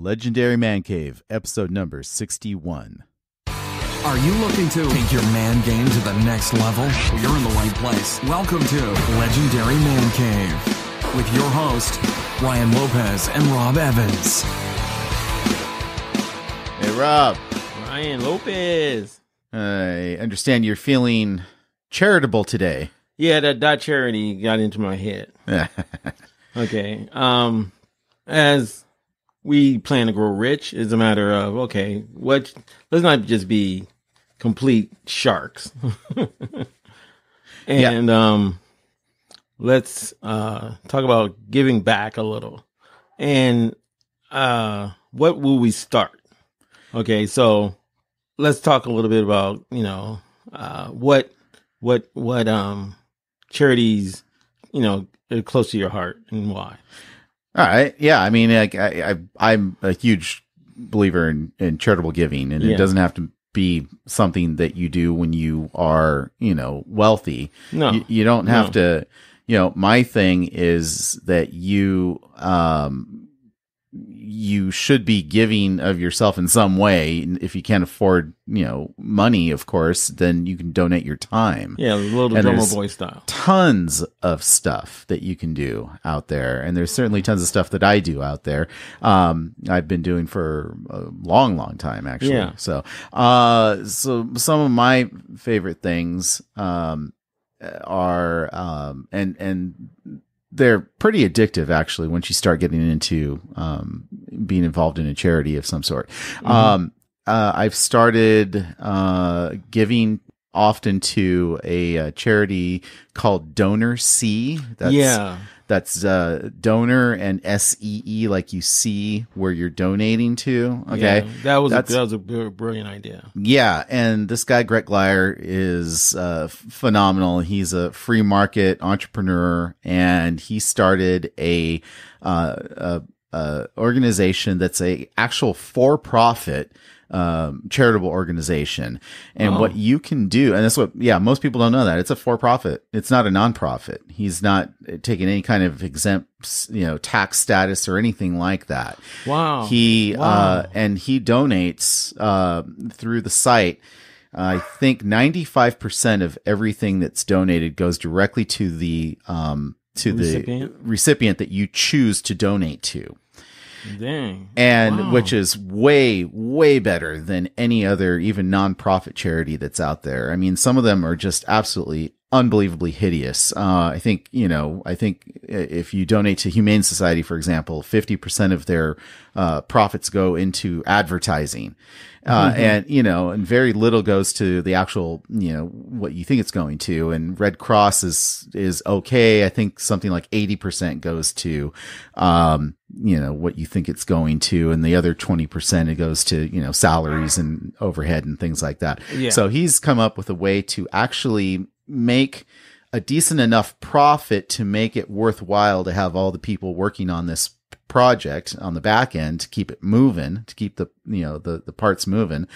Legendary Man Cave, episode number 61. Are you looking to take your man game to the next level? You're in the right place. Welcome to Legendary Man Cave with your host, Ryan Lopez and Rob Evans. Hey, Rob. Ryan Lopez. I understand you're feeling charitable today. Yeah, that dot charity got into my head. okay. Um, as we plan to grow rich, is a matter of okay, what? Let's not just be complete sharks, and um, let's uh talk about giving back a little. And uh, what will we start? Okay, so let's talk a little bit about you know uh what what what um charities you know are close to your heart and why All right. Yeah. I mean, like, I, I, I'm a huge believer in, in charitable giving, and it doesn't have to be something that you do when you are, you know, wealthy. no You, you don't have No. to, you know, my thing is that you, um, you should be giving of yourself in some way. If you can't afford, you know, money, of course, then you can donate your time. yeah little And drummer boy style tons of stuff that you can do out there and there's certainly tons of stuff that i do out there um i've been doing for a long long time actually Yeah. so uh so some of my favorite things um are um and and they're pretty addictive actually once you start getting into um being involved in a charity of some sort. Um uh, I've started uh, giving often to a, uh charity called DonorSee. That's, yeah that's uh, donor and S E E, like you see where you're donating to. Okay, yeah, that was a, that was a brilliant idea yeah, and this guy Gret Glyer is uh, phenomenal. He's a free market entrepreneur, and he started a, uh, a, a organization that's a actual for profit. Um, charitable organization, and Oh. what you can do, and that's what, yeah, most people don't know that it's a for profit. It's not a nonprofit. He's not uh, taking any kind of exempt, you know, tax status or anything like that. wow He Wow. uh, and he donates uh, through the site. I think ninety five percent of everything that's donated goes directly to the um, to Recipient? the recipient that you choose to donate to, dang and Wow. which is way way better than any other even nonprofit charity that's out there. I mean, some of them are just absolutely unbelievably hideous. Uh, I think you know. I think if you donate to Humane Society, for example, fifty percent of their uh, profits go into advertising, uh, and you know, and very little goes to the actual you know what you think it's going to. And Red Cross is is okay. I think something like eighty percent goes to. Um, you know what you think it's going to and the other 20% it goes to you know salaries and overhead and things like that Yeah. so he's come up with a way to actually make a decent enough profit to make it worthwhile to have all the people working on this project on the back end to keep it moving to keep the you know the the parts moving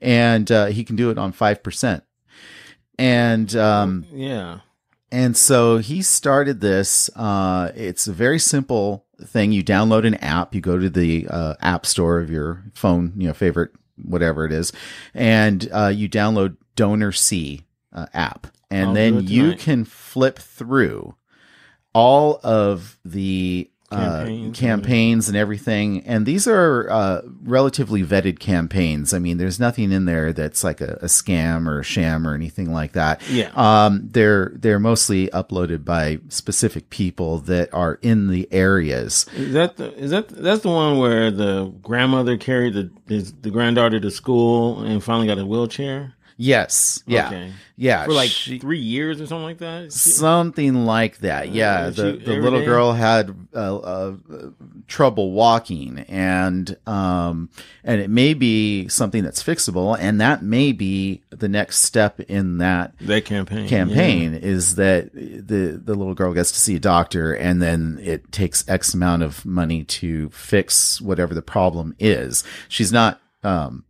and uh, he can do it on 5% and um yeah and so he started this. Uh, it's a very simple thing. You download an app. You go to the uh, app store of your phone, you know, favorite whatever it is, and uh, you download DonorSee uh, app, and I'll then you can flip through all of the uh, Campaigns. campaigns and everything. And these are uh, relatively vetted campaigns. I mean, there's nothing in there that's like a, a scam or a sham or anything like that. Yeah. Um, they're they're mostly uploaded by specific people that are in the areas. Is that the, is that that's the one where the grandmother carried the the granddaughter to school and finally got a wheelchair? Yes. Yeah. Okay. Yeah. For like she- three years or something like that. Something like that. Yeah, Uh, the she- the little day? girl had uh, uh, trouble walking, and um, and it may be something that's fixable, and that may be the next step in that that campaign. campaign is that the the little girl gets to see a doctor and then it takes x amount of money to fix whatever the problem is she's not um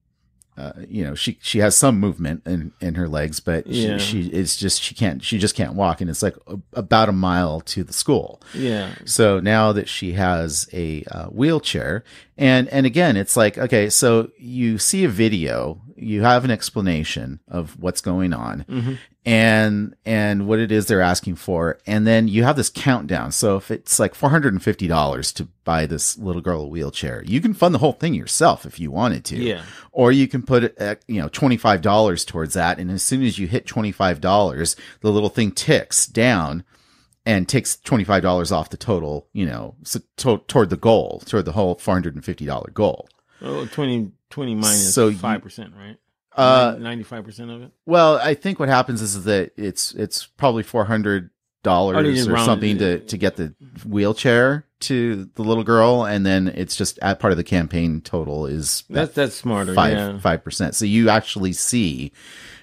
uh, you know, she she has some movement in in her legs, but Yeah. she, she it's just she can't she just can't walk, and it's like a, about a mile to the school. Yeah. So now that she has a uh, wheelchair, and and again, it's like okay, so you see a video, you have an explanation of what's going on, and and what it is they're asking for, and then you have this countdown. So if it's like four hundred and fifty dollars to buy this little girl a wheelchair, you can fund the whole thing yourself if you wanted to, Yeah. or you can put uh, you know twenty five dollars towards that, and as soon as you hit twenty five dollars, the little thing ticks down and takes $25 off the total, you know, so, to, toward the goal, toward the whole $450 goal. Oh, 20, 20 minus So 5%, right? Uh, 95% of it? Well, I think what happens is that it's, it's probably $400 Oh, they just or something to, to get the wheelchair to the little girl. And then it's just at part of the campaign total is That's that's smarter. five, yeah. five percent. So you actually see,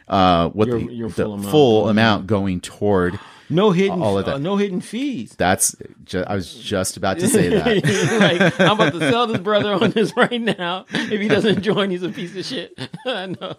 uh, what Your- the, your the full full, amount. amount going toward No hidden all of uh, that. no hidden fees. that's ju- I was just about to say that. like I'm about to sell this brother on this right now. If he doesn't join, he's a piece of shit. I know.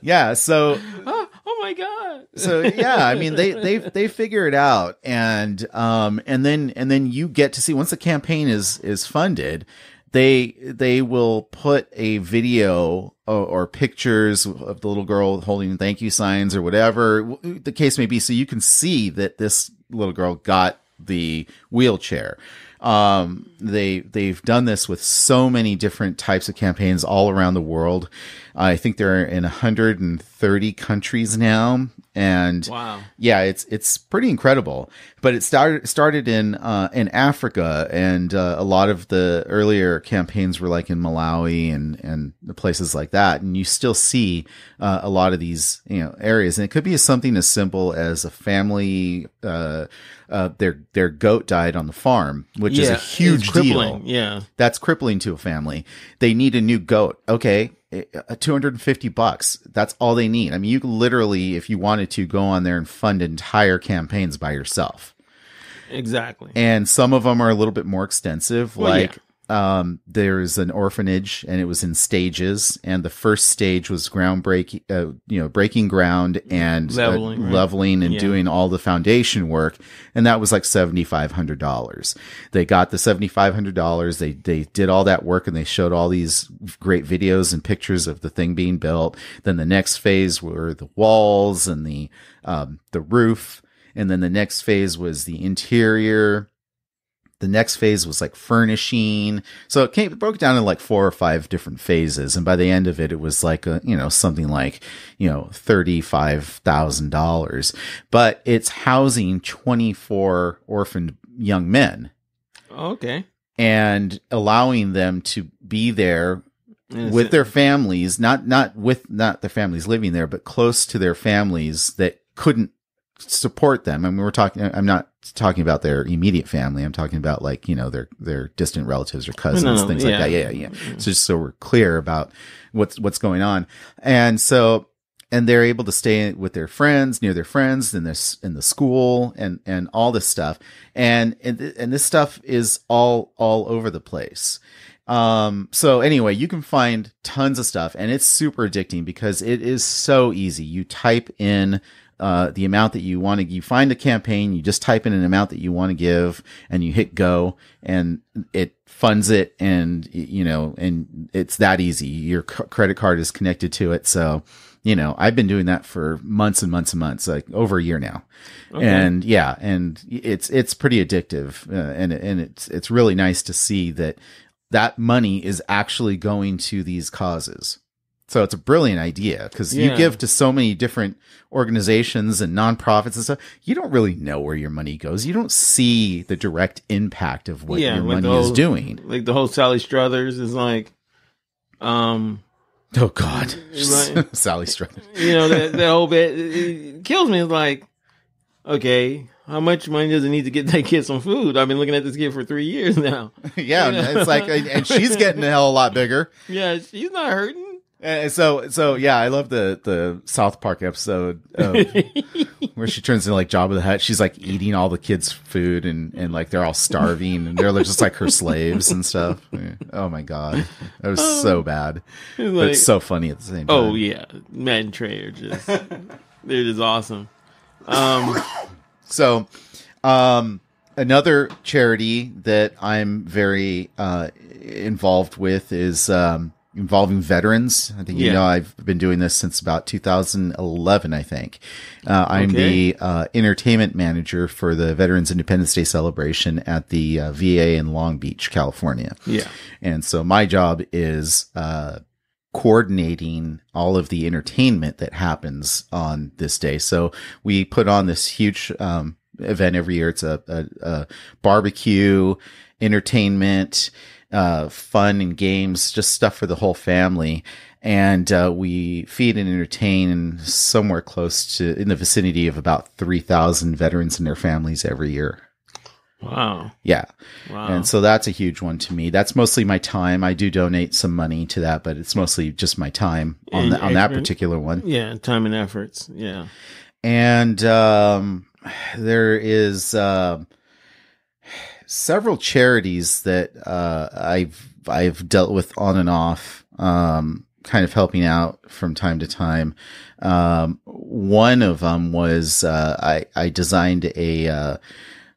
yeah. So oh, oh my god. so yeah i mean they they they figure it out and um and then and then you get to see once the campaign is is funded they they will put a video or, pictures of the little girl holding thank you signs or whatever the case may be. So you can see that this little girl got the wheelchair um they they've done this with so many different types of campaigns all around the world i think they're in 130 countries now and Wow. yeah, it's it's pretty incredible. But it started started in uh, in Africa, and uh, a lot of the earlier campaigns were like in Malawi and and the places like that. And you still see uh, a lot of these you know areas, and it could be something as simple as a family. Uh, their their goat died on the farm, which is a huge deal Yeah. that's crippling to a family. They need a new goat. Okay, uh, 250 bucks. That's all they need. I mean, you literally, if you wanted to, go on there and fund entire campaigns by yourself. Exactly. And some of them are a little bit more extensive. Well, like, um, there's an orphanage, and it was in stages. And the first stage was groundbreaking, uh, you know, breaking ground and uh, Leveling, right? leveling and Yeah. doing all the foundation work. And that was like seventy five hundred dollars. They got the seventy five hundred dollars. They they did all that work, and they showed all these great videos and pictures of the thing being built. Then the next phase were the walls and the um, the roof. And then the next phase was the interior the next phase was like furnishing. So it came it broke down in like four or five different phases. And by the end of it it was like a you know something like you know $35000 but it's housing 24 orphaned young men. Oh, okay. and allowing them to be there with their families not not with not their families living there but close to their families that couldn't support them. I mean we're talking I'm not talking about their immediate family. I'm talking about like you know their their distant relatives or cousins no, things yeah. like that. Yeah yeah yeah. So just so we're clear about what's what's going on. And so and they're able to stay with their friends near their friends in this in the school and and all this stuff. And and, th- and this stuff is all all over the place. Um so anyway you can find tons of stuff and it's super addicting because it is so easy. You type in uh, the amount that you want to, you find a campaign, you just type in an amount that you want to give and you hit go and it funds it and, you know, and it's that easy. Your c- credit card is connected to it. So, you know, I've been doing that for months and months and months, like over a year now. And yeah, and it's, it's pretty addictive. Uh, and, and it's, it's really nice to see that that money is actually going to these causes. So it's a brilliant idea because you give to so many different organizations and nonprofits and stuff. You don't really know where your money goes. You don't see the direct impact of what your like money the is doing. Like the whole Sally Struthers is like, um, Oh God, Right. Sally Struthers. you know, that, that whole bit it, it kills me. It's like, okay, how much money does it need to get that kid some food? I've been looking at this kid for three years now. yeah, and it's like, and she's getting a hell of a lot bigger. Yeah, she's not hurting. And so, so yeah, I love the the South Park episode of, where she turns into like Jabba the Hutt. She's like eating all the kids' food, and and like they're all starving, and they're just like her slaves and stuff. Oh my god, that was so bad, but like- it's so funny at the same time. Oh yeah, Matt and Trey are just they're just awesome. Um, So, um, another charity that I'm very uh, involved with is um, involving veterans. I think you Yeah. know I've been doing this since about 2011. I think uh, I'm Okay. the uh, entertainment manager for the Veterans Independence Day celebration at the uh, VA in Long Beach, California. yeah, And so my job is uh, coordinating all of the entertainment that happens on this day. So we put on this huge um, event every year. It's a, a, a barbecue, entertainment, uh, fun and games, just stuff for the whole family. And uh, we feed and entertain somewhere close to in the vicinity of about 3,000 veterans and their families every year. wow, Yeah. wow. And so that's a huge one to me. That's mostly my time. I do donate some money to that, but it's mostly just my time on And the, on that particular one. yeah, time and efforts. Yeah, And um, there is uh, several charities that uh, I've I've dealt with on and off, um, kind of helping out from time to time. Um, one of them was uh, I I designed a uh,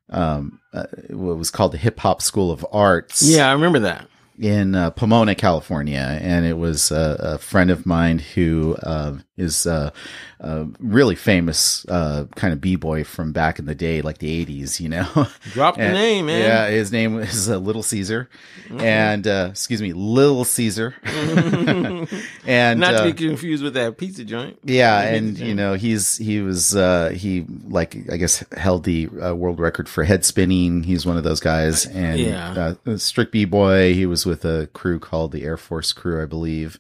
um, uh, what was called the Hip Hop School of Arts yeah, I remember that. in uh, Pomona, California, and it was uh, a friend of mine who uh, is uh, a really famous uh, kind of b boy from back in the day, like the '80s. You know, Drop the name, man. Yeah, his name is uh, Little Caesar, and uh, excuse me, Little Caesar, and Not uh, to be confused with that pizza joint. yeah, Pizza and joint. you know he's he was uh he like I guess held the uh, world record for head spinning. He's one of those guys, and Yeah. uh, strict b boy. He was with a crew called the Air Force Crew, I believe.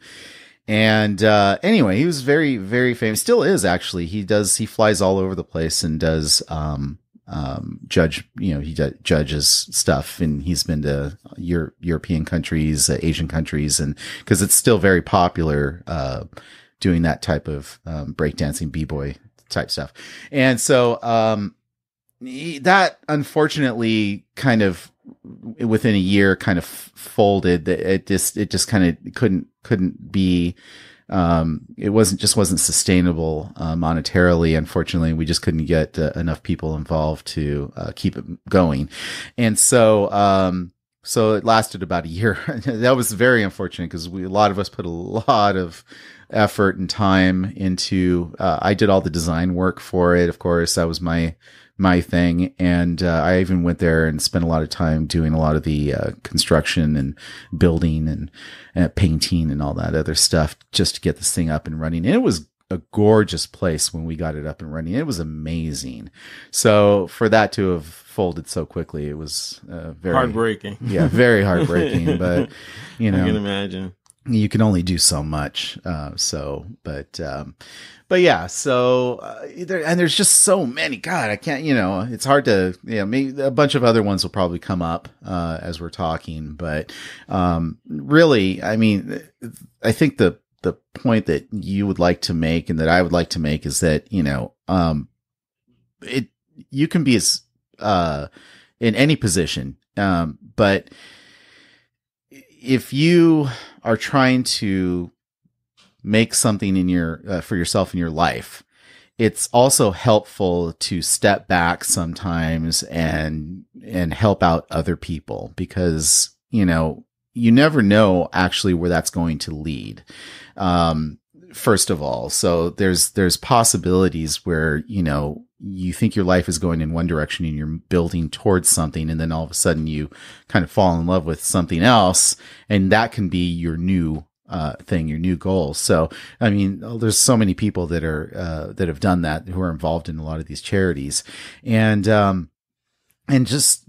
And uh, anyway, he was very very famous. Still is actually. He does he flies all over the place and does um um judge you know he d- judges stuff and he's been to Euro- European countries, uh, Asian countries, and because it's still very popular. Uh, doing that type of um, breakdancing b-boy type stuff and so um, he- that unfortunately kind of within a year kind of folded That it just it just kind of couldn't couldn't be um, it wasn't just wasn't sustainable uh, monetarily. Unfortunately, we just couldn't get uh, enough people involved to uh, keep it going, and so um, so it lasted about a year. that was very unfortunate because we a lot of us put a lot of effort and time into. Uh, I did all the design work for it. Of course, that was my my thing, and uh, I even went there and spent a lot of time doing a lot of the uh, construction and building and uh, painting and all that other stuff just to get this thing up and running. And it was a gorgeous place when we got it up and running. It was amazing. So for that to have folded so quickly, it was uh, very Heartbreaking. Yeah, very heartbreaking. but you know, I can imagine. You can only do so much. Uh, so, but, um, but yeah, so, uh, there, and there's just so many, God, I can't, you know, it's hard to, you know, maybe a bunch of other ones will probably come up, uh, as we're talking, but, um, really, I mean, I think the, the point that you would like to make and that I would like to make is that, you know, um, it, you can be as, uh, in any position, um, but if you are trying to make something in your uh, for yourself in your life. It's also helpful to step back sometimes and and help out other people because you know you never know actually where that's going to lead. Um first of all so there's there's possibilities where you know you think your life is going in one direction and you're building towards something and then all of a sudden you kind of fall in love with something else and that can be your new uh, thing, your new goal. So, I mean, there's so many people that are uh, that have done that who are involved in a lot of these charities, and um, and just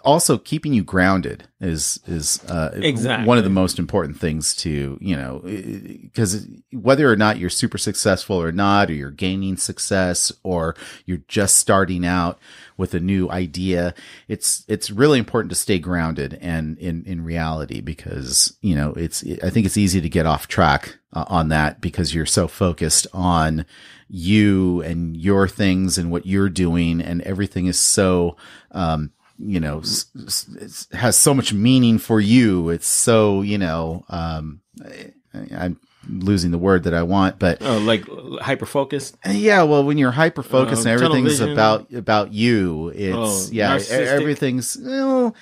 also keeping you grounded is is uh, Exactly. one of the most important things to you know because whether or not you're super successful or not or you're gaining success or you're just starting out with a new idea it's it's really important to stay grounded and in in reality because you know it's i think it's easy to get off track uh, on that because you're so focused on you and your things and what you're doing and everything is so um you know s- has so much meaning for you it's so you know um I, i'm losing the word that i want but Oh, like hyper focused. yeah, well, when you're hyper focused Uh, and everything's vision. about about you, it's Oh, yeah, narcissistic. everything's well,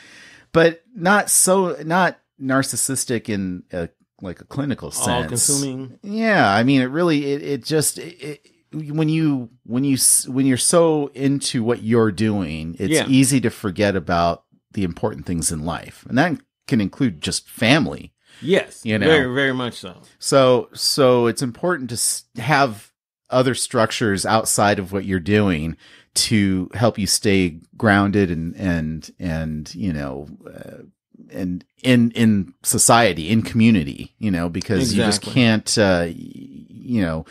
but not so not narcissistic in a, like a clinical sense. All consuming. Yeah, I mean, it really it it just it, it, when you when you when you're so into what you're doing, it's Yeah. easy to forget about the important things in life, and that can include just family. Yes. You know. Very, very much so. So so it's important to have other structures outside of what you're doing to help you stay grounded and and and you know uh, and in in society in community you know because you just can't uh, you know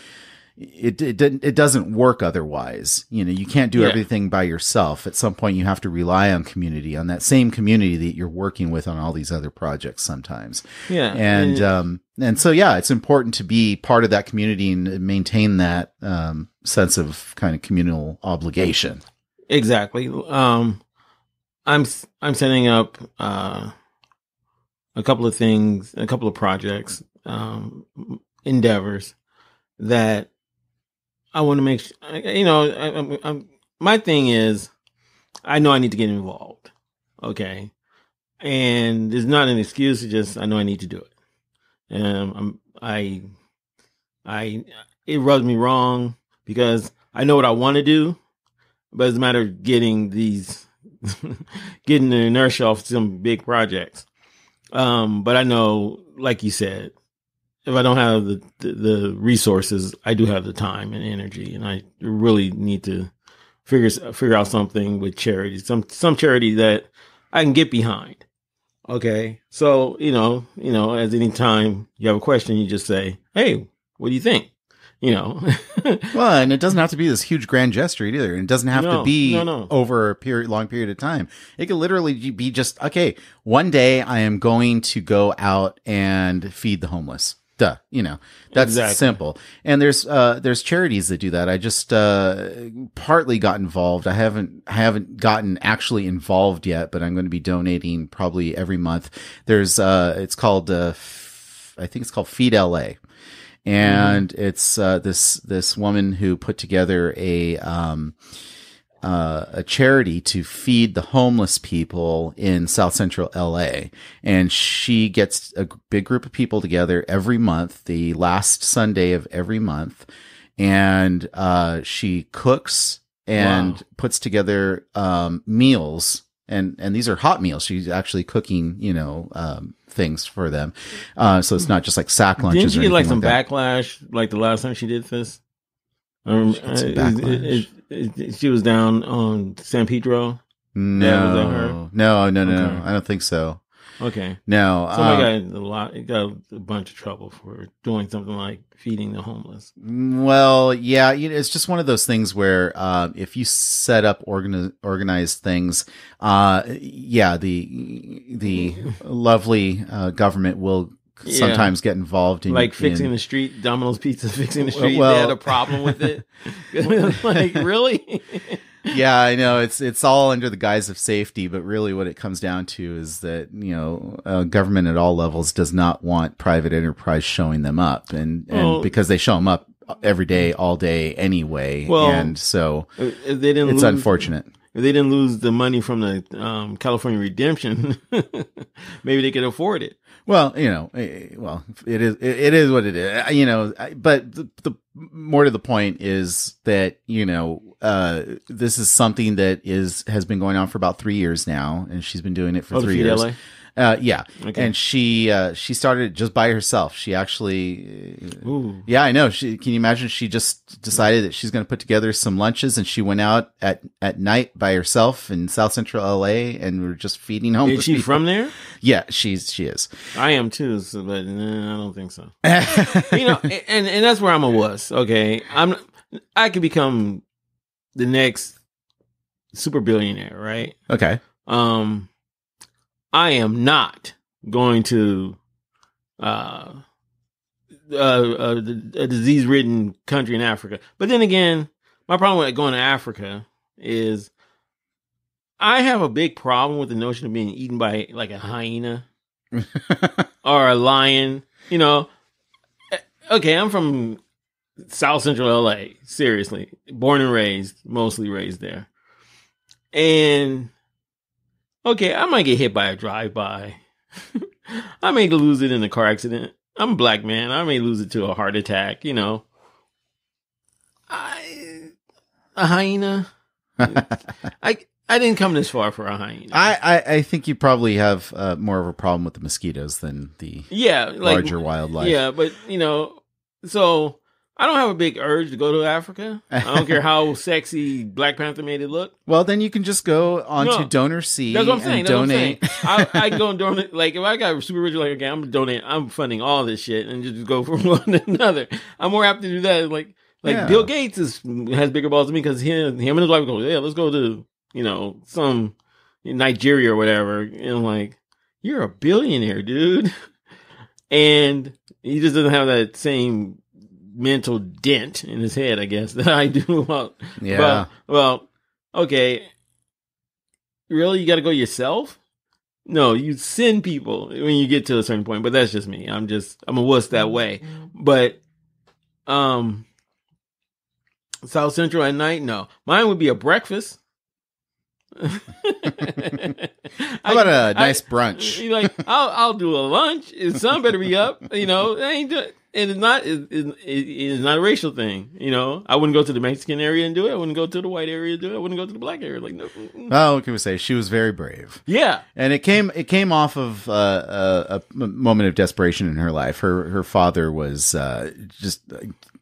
it it didn't it doesn't work otherwise you know you can't do Yeah. everything by yourself at some point you have to rely on community on that same community that you're working with on all these other projects sometimes Yeah. and um and so yeah it's important to be part of that community and maintain that um sense of kind of communal obligation Exactly. Um, I'm I'm setting up uh, a couple of things, a couple of projects, um, endeavors that I want to make. I- you know, I, I'm, I'm, my thing is, I know I need to get involved. Okay, and there's not an excuse. It's just I know I need to do it. And I'm I I it rubs me wrong because I know what I want to do but it's a matter of getting these getting the inertia off some big projects um but i know like you said if i don't have the, the the resources i do have the time and energy and i really need to figure figure out something with charity some some charity that i can get behind. Okay? So you know you know as any time you have a question you just say hey what do you think? You know? Well and it doesn't have to be this huge grand gesture either and it doesn't have to be no, no. over a period long period of time. It could literally be just okay one day i am going to go out and feed the homeless duh you know. That's Exactly. simple. And there's uh there's charities that do that. I just uh partly got involved. I haven't haven't gotten actually involved yet but i'm going to be donating probably every month. There's uh it's called uh F- i think it's called Feed L.A. and it's uh, this this woman who put together a um, uh, a charity to feed the homeless people in South Central LA, and she gets a big group of people together every month, the last Sunday of every month, and uh, she cooks and Wow. puts together um, meals. And, and these are hot meals. She's actually cooking, you know, um, things for them. Uh, so it's not just like sack lunches. Didn't she get like some that. backlash like the last time she did this? Um, She got some uh, backlash. it- it- it- she was down on San Pedro. No, her? no, no, no, no. I don't think so. Okay, No, somebody um, got a lot, got a bunch of trouble for doing something like feeding the homeless. well, yeah, you know, it's just one of those things where uh, if you set up organi- organized things, uh, yeah, the the lovely uh, government will Yeah. sometimes get involved in like fixing in- the street, Domino's Pizza fixing the street. well- they had a problem with it. like really? yeah, I know it's it's all under the guise of safety, but really what it comes down to is that you know uh, government at all levels does not want private enterprise showing them up, and and Well- because they show them up every day, all day anyway, Well, and so they didn't. it's lose, unfortunate. If they didn't lose the money from the um, California redemption, maybe they could afford it. Well, you know, eh, well, it is it, is what it is, you know. But the, the more to the point is that you know uh, this is something that is has been going on for about three years now, and she's been doing it for Oh, three years. Uh, yeah, Okay. and she uh, she started just by herself. She actually, Ooh. yeah, I know. She can you imagine? She just decided that she's going to put together some lunches, and she went out at at night by herself in South Central LA, and we were just feeding homeless. Is she people. from there? Yeah, she's she is. I am too, so, but I don't think so. you know, and and that's where I'm a wuss. Okay, I'm I could become the next super billionaire, right? okay. Um, I am not going to uh, uh, uh a disease ridden country in Africa. But then again, my problem with going to Africa is I have a big problem with the notion of being eaten by like a hyena or a lion. You know, Eh, okay, I'm from South Central LA, seriously, born and raised, mostly raised there. And okay, I might get hit by a drive by. I may lose it in a car accident. I'm a black man. I may lose it to a heart attack, you know. I a hyena. I I didn't come this far for a hyena. I, I, I think you probably have uh, more of a problem with the mosquitoes than the yeah, like larger wildlife. Yeah, but you know, so I don't have a big urge to go to Africa. I don't care how sexy Black Panther made it look. Well, then you can just go onto No. DonorSee That's what I'm saying. donate. I'm saying. I, I go and donate. Like if I got super rich, like okay, I'm donating. I'm funding all this shit and just go from one to another. I'm more apt to do that. Like like Yeah. Bill Gates is has bigger balls than me because him him and his wife go, yeah, let's go to you know some Nigeria or whatever. And I'm like, you're a billionaire, dude, and he just doesn't have that same mental dent in his head, I guess, that I do about yeah. well, well, okay. Really, you got to go yourself? No, you send people when you get to a certain point. But that's just me. I'm just I'm a wuss that way. But um, South Central at night? No, mine would be a breakfast. How about a nice brunch? Like, I'll I'll do a lunch. The sun better be up. You know, it ain't do- and it's not it, it, it's not a racial thing. You know, I wouldn't go to the Mexican area and do it. I wouldn't go to the white area and do it. I wouldn't go to the black area. Like, no. Oh, what can we say? She was very brave, yeah, and it came it came off of uh, a, a m- moment of desperation in her life. Her her father was uh, just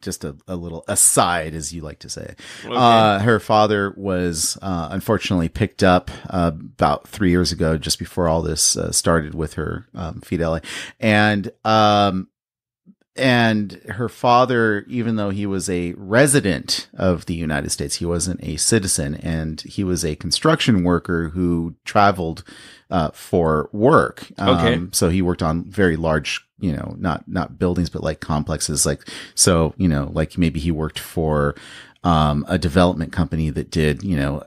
just a, a little aside, as you like to say. Uh, her father was uh, unfortunately picked up uh, about three years ago, just before all this uh, started with her um, Fidele, and um, and her father, even though he was a resident of the United States, he wasn't a citizen, and he was a construction worker who traveled uh, for work. Okay. so he worked on very large, you know, not not buildings, but like complexes. Like so, you know, like maybe he worked for um, a development company that did, you know.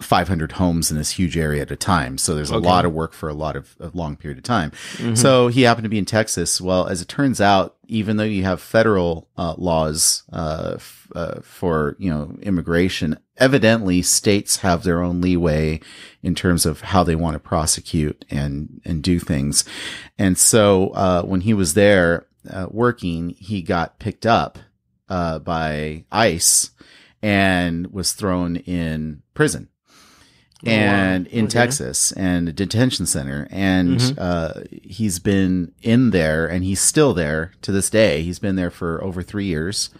500 homes in this huge area at a time. So there's a Okay. lot of work for a lot of a long period of time. Mhm. So he happened to be in Texas. Well, as it turns out, even though you have federal uh, laws uh, f- uh, for you know immigration, evidently states have their own leeway in terms of how they want to prosecute and and do things. And so uh, when he was there uh, working, he got picked up uh, by ICE and was thrown in prison Oh, wow. and in Okay. Texas and a detention center. And Mhm. uh, he's been in there and he's still there to this day. He's been there for over three years.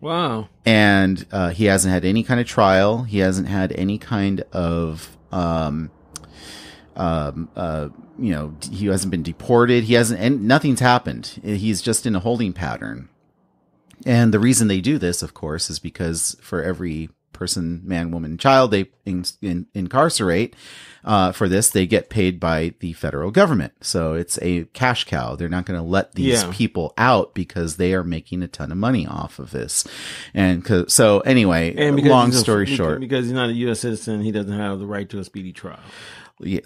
wow, And uh, he hasn't had any kind of trial. He hasn't had any kind of, um, um, uh, you know, he hasn't been deported. He hasn't, and nothing's happened. He's just in a holding pattern. And the reason they do this, of course, is because for every person, man, woman, child they in, in, incarcerate uh, for this, they get paid by the federal government. So it's a cash cow. They're not going to let these Yeah. people out because they are making a ton of money off of this. And so, anyway, and long he's a- story short, because he's not a U.S. citizen, he doesn't have the right to a speedy trial.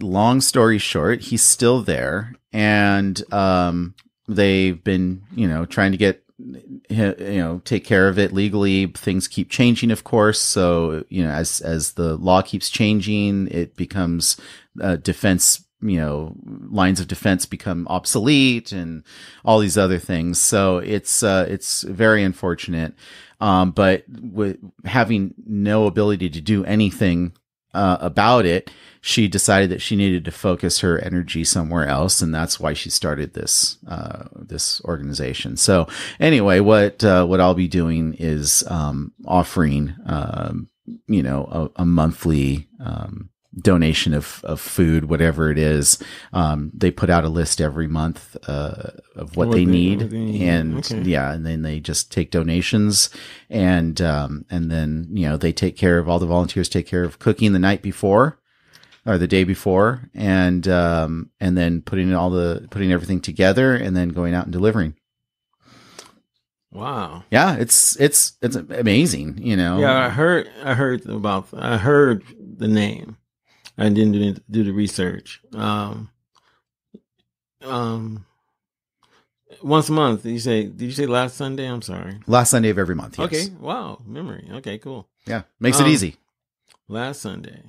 long story short, he's still there, and um, they've been, you know, trying to get, you know, take care of it legally. Things keep changing, of course. So, you know, as as the law keeps changing, it becomes uh, defense. You know, lines of defense become obsolete, and all these other things. So it's uh, it's very unfortunate. Um, but with having no ability to do anything uh, about it, she decided that she needed to focus her energy somewhere else, and that's why she started this uh, this organization. So anyway, what uh, what I'll be doing is um, offering um, you know a, a monthly um, donation of, of food, whatever it is. Um, they put out a list every month uh, of what, What they, they- need, what they need. and Okay. yeah, and then they just take donations, and um, and then you know they take care of all the volunteers take care of cooking the night before or the day before, and um, and then putting all the putting everything together, and then going out and delivering. Wow. Yeah, it's it's it's amazing, you know. Yeah, I heard. I heard about. I heard the name. I didn't do, do the research. Um, um, once a month. Did you say? Did you say last Sunday? I'm sorry. Last Sunday of every month. Yes. Okay. Wow. Memory. Okay. Cool. Yeah, makes Um, it easy. Last Sunday.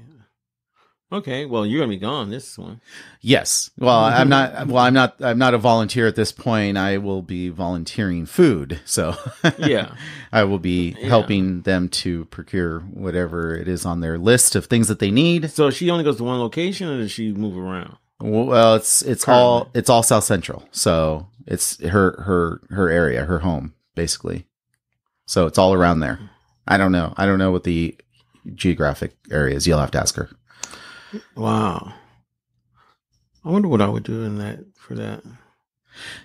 Okay. Well, you're gonna be gone this one. Yes. Well, I'm not. Well, I'm not. I'm not a volunteer at this point. I will be volunteering food. So Yeah. I will be Yeah. helping them to procure whatever it is on their list of things that they need. So she only goes to one location, or does she move around? Well, it's it's all it's all South Central. So it's her her her area, her home, basically. So it's all around there. I don't know. I don't know what the geographic area is. You'll have to ask her. Wow. I wonder what I would do in that for that.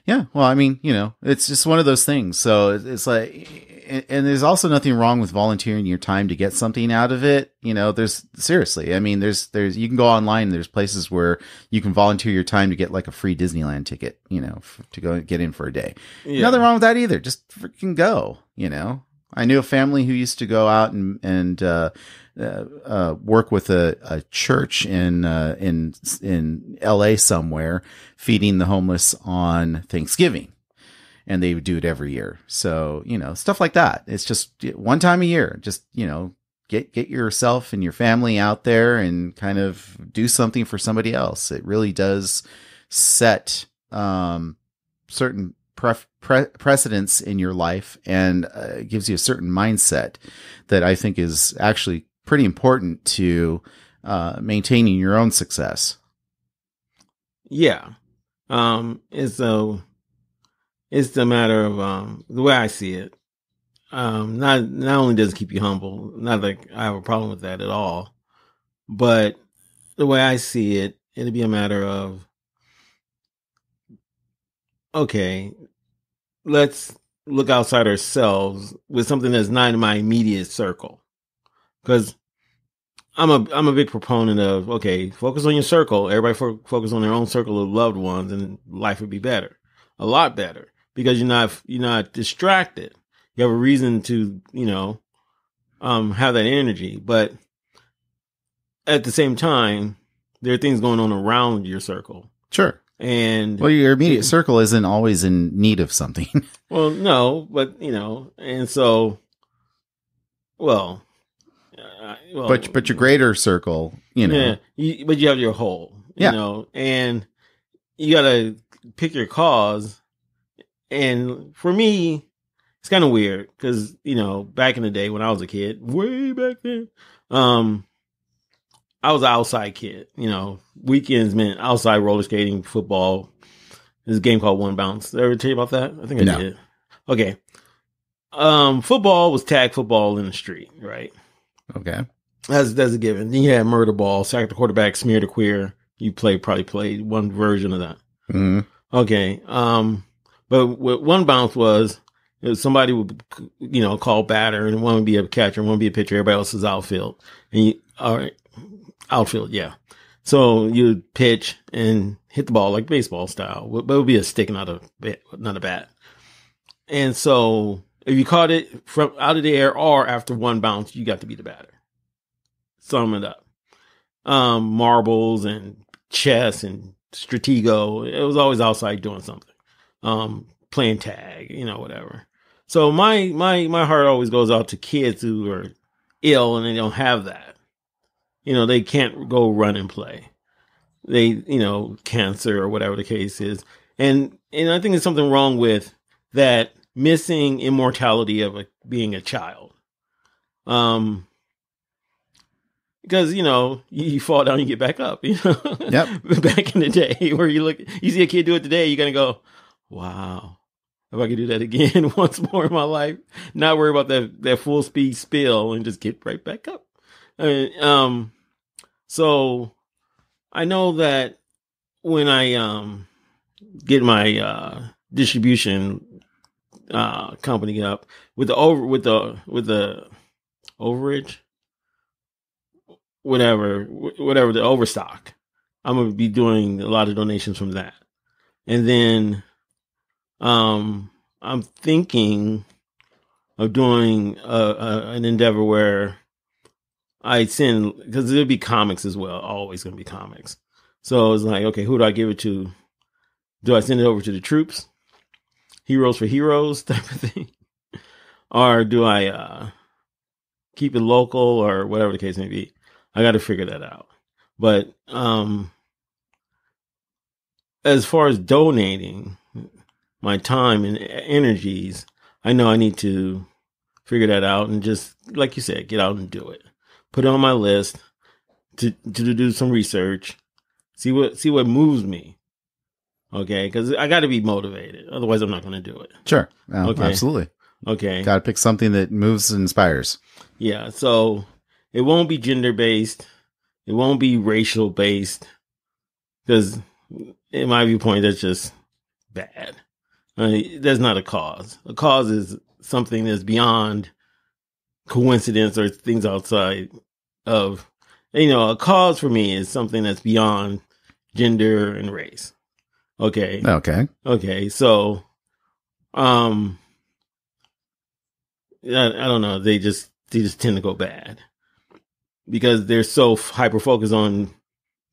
Yeah, well, I mean, you know, it's just one of those things. So it's- like, and- and there's also nothing wrong with volunteering your time to get something out of it. You know, there's seriously, I mean, there's there's you can go online. There's places where you can volunteer your time to get like a free Disneyland ticket. You know, f- to go get in for a day. Yeah. Nothing wrong with that either. Just freaking go. You know, I knew a family who used to go out and and uh, uh, uh, work with a, a church in uh, in in L.A. somewhere, feeding the homeless on Thanksgiving, and they would do it every year. So you know, stuff like that. It's just one time a year. Just you know. Get, get yourself and your family out there and kind of do something for somebody else. It really does set um, certain pre- precedents in your life and uh, gives you a certain mindset that I think is actually pretty important to uh, maintaining your own success. Yeah. Um, it's a, it's the matter of, um, the way I see it. Um, not, not only does it keep you humble, not that I have a problem with that at all, but the way I see it, it'd be a matter of, okay, let's look outside ourselves with something that's not in my immediate circle. Cause I'm a I'm a big proponent of okay, focus on your circle. Everybody fo- focus on their own circle of loved ones, and life would be better, a lot better, because you're not you're not distracted. You have a reason to you know um have that energy, but at the same time, there are things going on around your circle, Sure. and Well, your immediate circle isn't always in need of something. Well, no, but you know, and so, well, uh, well but but your greater circle, you know, yeah, you, but you have your whole, you Yeah. know, and you got to pick your cause. And for me, it's kind of weird because you know, back in the day when I was a kid, way back then, um, I was an outside kid. You know, weekends meant outside roller skating, football. There's a game called One Bounce. Did I ever tell you about that? I think I No. did. Okay. Um, football was tag football in the street, right? Okay, That's that's a given. Then you had murder ball, sack the quarterback, smear the queer. You play probably played one version of that. hmm Okay. Um, but what one bounce was, was somebody would, you know, call batter and one would be a catcher and one would be a pitcher. Everybody else is outfield. And you, all right, outfield. Yeah. So you'd pitch and hit the ball like baseball style, but it would be a stick, not a not a bat. And so if you caught it from out of the air or after one bounce, you got to be the batter. Sum it up. Um, marbles and chess and stratego. It was always outside doing something. Um, playing tag, you know, whatever. So my my my heart always goes out to kids who are ill and they don't have that. You know, they can't go run and play. They, you know, cancer or whatever the case is. And and I think there's something wrong with that missing immortality of a, being a child. Um because you know you, you fall down, you get back up. You know, Yep. back in the day, where you look, you see a kid do it today, you're gonna go, "Wow, if I could do that again once more in my life, not worry about that that full speed spill and just get right back up." Uh, um, so I know that when I um get my uh distribution uh company up with the over with the with the overage? Whatever whatever the overstock. I'm gonna be doing a lot of donations from that. And then um i'm thinking of doing a, a, an endeavor where i send because there'll be comics as well always gonna be comics. So it's like okay who do i give it to? Do i send it over to the troops heroes for heroes type of thing or do i uh keep it local or whatever the case may be I got to figure that out. But um as far as donating my time and energies, I know I need to figure that out and just like you said, get out and do it. Put it on my list to to do some research, see what see what moves me. Okay, cuz I got to be motivated. Otherwise I'm not going to do it. Sure. Okay. Absolutely. Okay. Got to pick something that moves and inspires. Yeah, so it won't be gender based. It won't be racial based. Because in my viewpoint, that's just bad. I mean, that's not a cause. A cause is something that's beyond coincidence or things outside of, you know, a cause for me is something that's beyond gender and race. Okay. Okay. Okay, so, um, I, I don't know. They just they just tend to go bad because they're so hyper focused on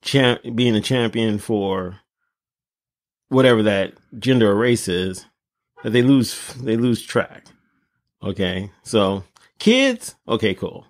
champ being a champion for whatever that gender or race is that they lose they lose track. Okay, so kids, okay, cool.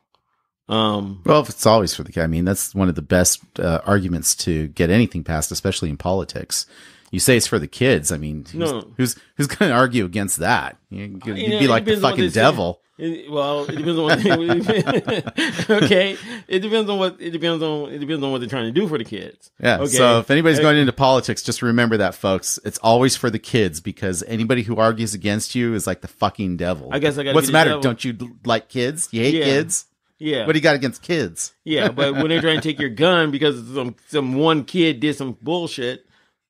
Um, Well, if it's always for the kid, I mean, that's one of the best uh, arguments to get anything passed, especially in politics. You say it's for the kids. I mean, who's No. who's, who's going to argue against that? You- You'd, You you'd know, be like the depends on what fucking devil. It, well, it depends on what. okay, it depends on what it depends on. It depends on what they're trying to do for the kids. Yeah. Okay. So if anybody's Uh, going into politics, just remember that, folks. It's always for the kids because anybody who argues against you is like the fucking devil. I guess I gotta What's the the matter? devil. Don't you like kids? You hate Yeah. kids? Yeah, What do you got against kids? yeah, but when they're trying to take your gun because some some one kid did some bullshit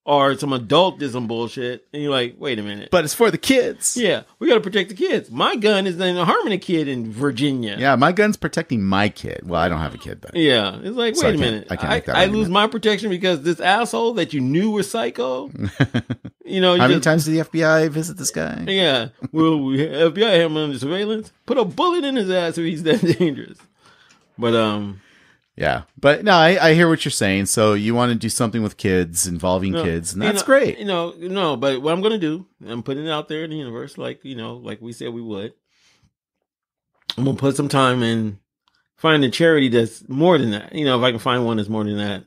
or some adult did some bullshit, and you're like, wait a minute. But it's for the kids. yeah, we got to protect the kids. My gun is harming a kid in Virginia. Yeah, my gun's protecting my kid. Well, I don't have a kid, but Yeah, it's like, So wait I a minute. I can't make that I, lose my protection because this asshole that you knew was psycho. you know, you how many just- times did the FBI visit this guy? Yeah. Well, we FBI have him under surveillance. Put a bullet in his ass if he's that dangerous. But um, Yeah, but no, I, I hear what you're saying. So you want to do something with kids involving no, kids, and you that's know- great. You know, no. But what I'm gonna do, I'm putting it out there in the universe, like you know, like we said we would. I'm gonna put some time in find a charity that's more than that. You know, if I can find one that's more than that,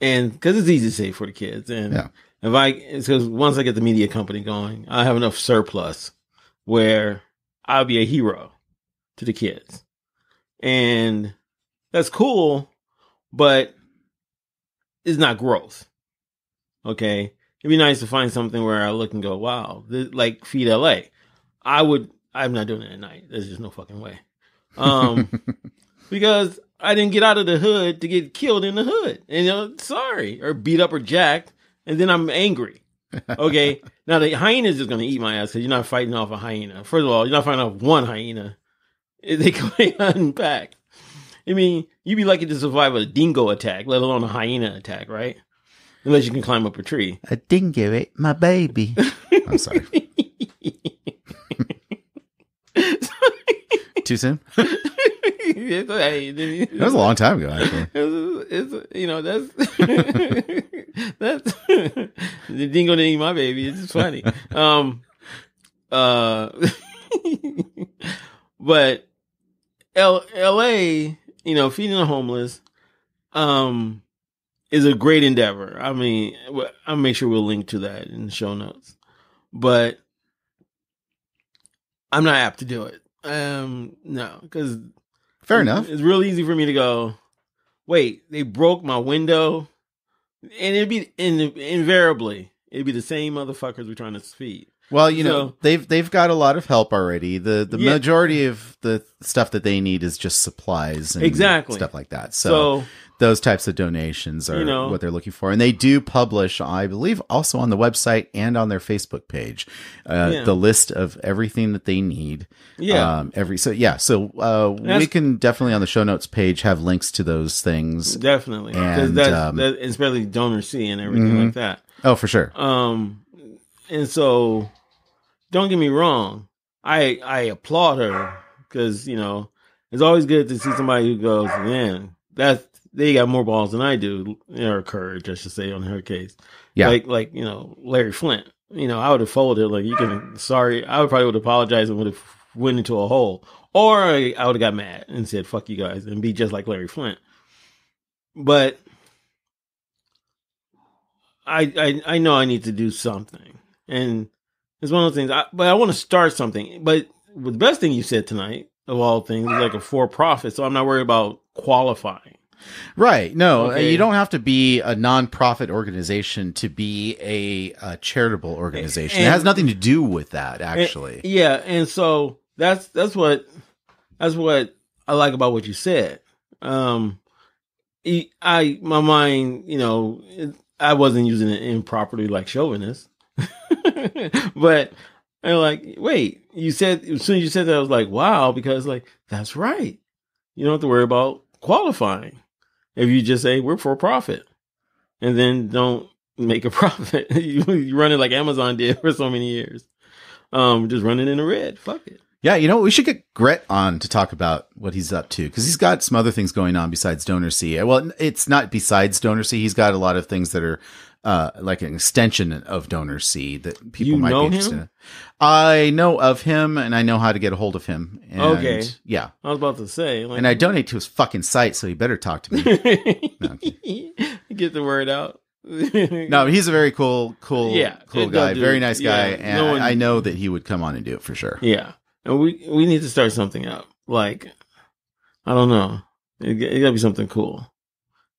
and because it's easy to say for the kids, and Yeah. if I, because once I get the media company going, I have enough surplus where I'll be a hero to the kids, and that's cool, but it's not growth. Okay, it'd be nice to find something where I look and go, "Wow," this, like Feed LA. I would. I'm not doing it at night. There's just no fucking way. Um, because I didn't get out of the hood to get killed in the hood. And you know, sorry, or beat up or jacked, and then I'm angry. Okay, now the hyena is just gonna eat my ass because you're not fighting off a hyena. First of all, you're not fighting off one hyena. They come unpack. I mean, you'd be lucky to survive a dingo attack, let alone a hyena attack, right? Unless you can climb up a tree. A dingo ate my baby. I'm sorry. Too soon? That was a long time ago, actually. It's, it's you know that's that's the dingo didn't eat my baby. It's just funny. Um, uh, but L L.A. You know, feeding the homeless, um, is a great endeavor. I mean, I'll make sure we'll link to that in the show notes. But I'm not apt to do it. Um, no, because Fair enough. it's real easy for me to go, wait, they broke my window, and it'd be in, invariably it'd be the same motherfuckers we're trying to feed. Well, you know, they've they've got a lot of help already. The the Yeah. majority of the stuff that they need is just supplies and Exactly. stuff like that. So, So, those types of donations are You know- what they're looking for. And they do publish, I believe, also on the website and on their Facebook page, uh, Yeah. the list of everything that they need. yeah, Um, every so yeah, so uh, we can definitely on the show notes page have links to those things. definitely, and, that's um, that, especially DonorSee and everything Mhm. like that. Oh, for sure. Um, and so don't get me wrong, I I applaud her because you know it's always good to see somebody who goes, man, that's they got more balls than I do, or courage, I should say, on her case. Yeah. like like you know Larry Flynt. You know, I would have folded. Like you can, sorry, I would probably would apologize and would have went into a hole, or I, I would have got mad and said "fuck you guys" and be just like Larry Flynt. But I I I know I need to do something, and it's one of those things. I, but I want to start something. But the best thing you said tonight, of all things, is like a for profit. So I'm not worried about qualifying. Right. No, Okay. you don't have to be a nonprofit organization to be a, a charitable organization. it has nothing to do with that, actually. And- yeah, and so that's that's what that's what I like about what you said. Um, I my mind, you know, I wasn't using it improperly like chauvinist, but I'm like, wait, you said as soon as you said that, I was like, wow, because like that's right. You don't have to worry about qualifying if you just say we're for profit, and then don't make a profit. you, you run it like Amazon did for so many years. Um, just running in the red. Fuck it. Yeah, you know, we should get Gret on to talk about what he's up to because he's got some other things going on besides DonorSee. Well, it's not besides DonorSee. He's got a lot of things that are uh, like an extension of DonorSee that people You might be interested him? in. I know of him and I know how to get a hold of him. And, Okay. Yeah. I was about to say, like, And I donate to his fucking site, so he better talk to me. get the word out. No, he's a very cool, cool, Yeah, cool guy. Very nice guy, yeah, and no one- I, I know that he would come on and do it for sure. Yeah, and we we need to start something up. Like, I don't know, it, it gotta be something cool.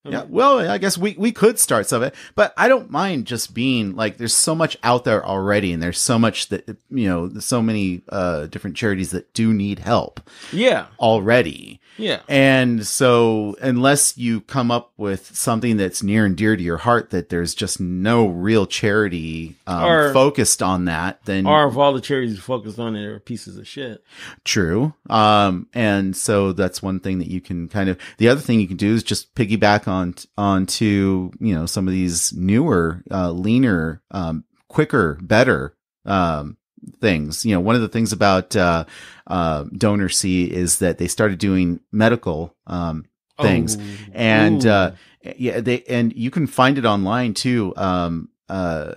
Yeah, well, I guess we we could start some of it, but I don't mind just being like there's so much out there already, and there's so much that you know, so many uh different charities that do need help Yeah, already. yeah, And so, unless you come up with something that's near and dear to your heart, that there's just no real charity um, Or- focused on that, then or if all the charities focused on it are pieces of shit. True. Um, and so that's one thing that you can kind of, the other thing you can do is just piggyback on, onto, you know, some of these newer, uh, leaner, um, quicker, better, um, things. You know, one of the things about, uh, uh, DonorSee is that they started doing medical, um, things. Oh, and, uh, yeah, they, and you can find it online too. Um, uh,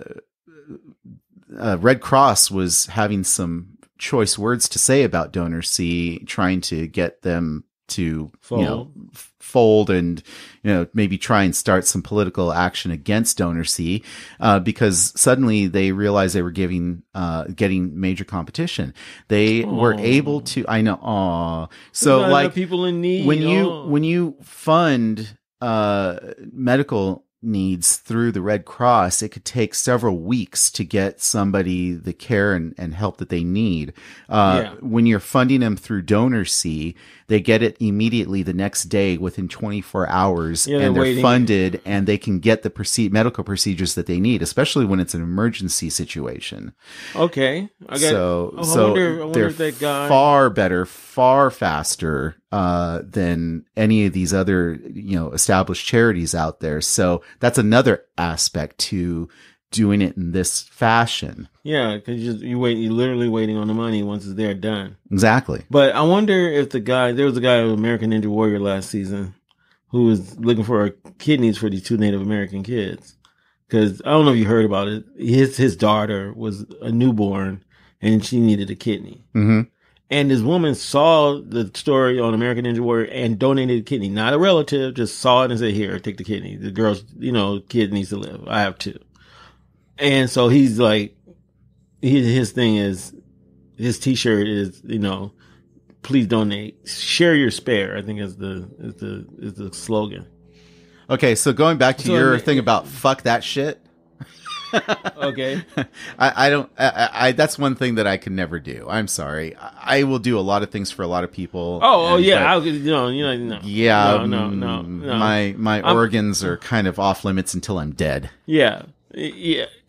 uh, Red Cross was having some choice words to say about DonorSee, trying to get them to you know f- fold and you know maybe try and start some political action against DonorSee, uh, because suddenly they realized they were giving uh, getting major competition. They were able to. I know. Aw. So There's not enough like people in need when you oh. when you fund uh medical needs through the red cross it could take several weeks to get somebody the care and, and help that they need uh Yeah. when you're funding them through DonorSee they get it immediately the next day within 24 hours Yeah, and they're funded and they can get the proce- medical procedures that they need especially when it's an emergency situation okay, I got. so I so wonder- they're guy- far better, far faster uh, than any of these other you know established charities out there. So that's another aspect to doing it in this fashion. yeah, because you you wait, you're literally waiting on the money once it's there done. Exactly. But I wonder if the guy there was a guy of American Ninja Warrior last season who was looking for kidneys for these two Native American kids. Because I don't know if you heard about it. His his daughter was a newborn and she needed a kidney. hmm And this woman saw the story on American Ninja Warrior and donated a kidney. Not a relative, just saw it and said, "Here, take the kidney. The girl's, you know, kid needs to live. I have two." And so he's like, he, his thing is, his T-shirt is, you know, please donate, share your spare. I think is the is the is the slogan. Okay, so going back to So, your I mean- thing about fuck that shit. Okay. I, I don't. I, I, I that's one thing that I can never do. I'm sorry. I, I will do a lot of things for a lot of people. Oh, oh yeah. but- I, you know, you know, no. yeah. No, no, no, mm, no. My my I'm- organs are kind of off limits until I'm dead. Yeah. Yeah.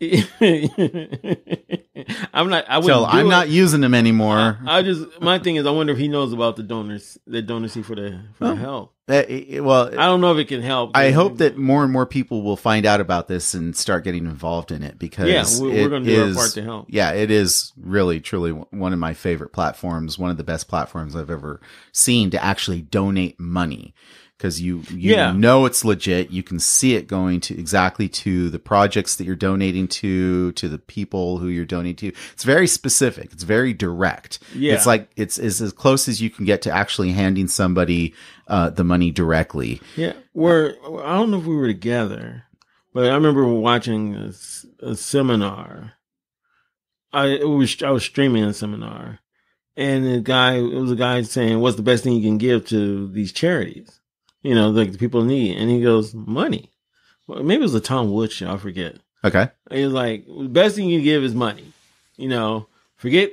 I'm not. I So wouldn't. I'm do not using them anymore. I just. My thing is, I wonder if he knows about the donors, the DonorSee for the for the help. Uh, it- well, I don't know if it can help. I hope that more and more people will find out about this and start getting involved in it because Yeah, we're- we're gonna do our part to help. Yeah, it is really truly one of my favorite platforms, one of the best platforms I've ever seen to actually donate money because you you Yeah. know it's legit. You can see it going to exactly to the projects that you're donating to, to the people who you're donating to. It's very specific. It's very direct. Yeah. It's like it's, it's as close as you can get to actually handing somebody uh, the money directly. Yeah, we're. I don't know if we were together, but I remember watching a seminar. I it was I was streaming a seminar, and the guy it was a guy saying, "What's the best thing you can give to these charities? You know, like the people need." And he goes, "Money." Well, maybe it was a Tom Wood show. I forget. Okay. He was like, "The best thing you can give is money. You know, forget."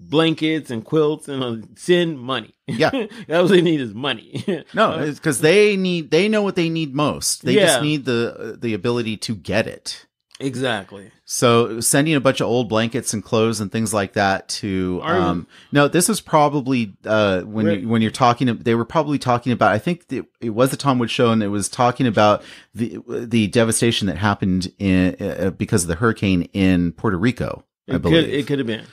Blankets and quilts and uh, send money. Yeah. that was they need is money. No, because they need they know what they need most. They Yeah. just need the the ability to get it. Exactly. So sending a bunch of old blankets and clothes and things like that to Are- um no, this is probably uh when Right. you, when you're talking they were probably talking about I think it, it was the Tom Wood show and it was talking about the the devastation that happened in uh, because of the hurricane in Puerto Rico. I believe could it could have been.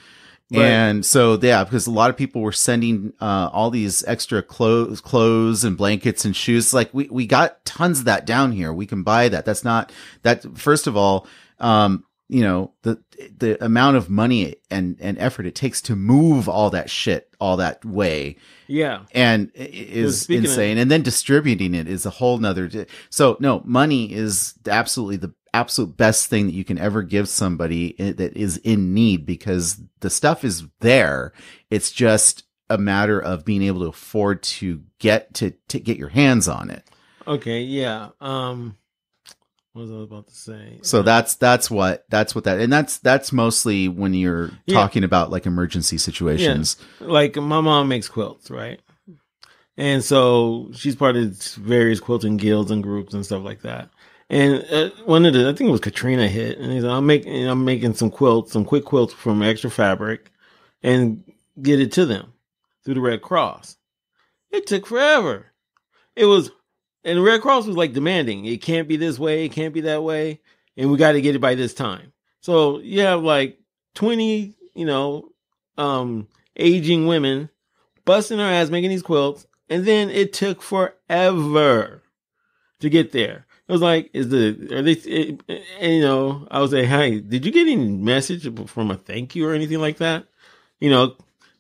But- and so yeah, because a lot of people were sending uh, all these extra clothes, clothes and blankets and shoes. Like we we got tons of that down here. We can buy that. That's not that. First of all, um, you know the the amount of money and and effort it takes to move all that shit all that way yeah. and is speaking of- insane. and then distributing it is a whole nother. di- So no, money is absolutely the absolute best thing that you can ever give somebody that is in need because the stuff is there. It's just a matter of being able to afford to get to, to get your hands on it. Okay, yeah. Um what was I about to say? So Uh, that's that's what that's what that and that's that's mostly when you're Yeah. talking about like emergency situations. like my mom makes quilts, right? And so she's part of various quilting guilds and groups and stuff like that. And uh, one of the, I think it was Katrina hit, and he's like, I'm making, I'm making some quilts, some quick quilts from extra fabric, and get it to them through the Red Cross. It took forever. It was, and the Red Cross was like demanding, it can't be this way, it can't be that way, and we got to get it by this time. So you have like 20, you know, um, aging women busting their ass making these quilts, and then it took forever to get there. It was like, is the are they? It, and, you know, I was like, "Hey, did you get any message from a thank you or anything like that?" You know,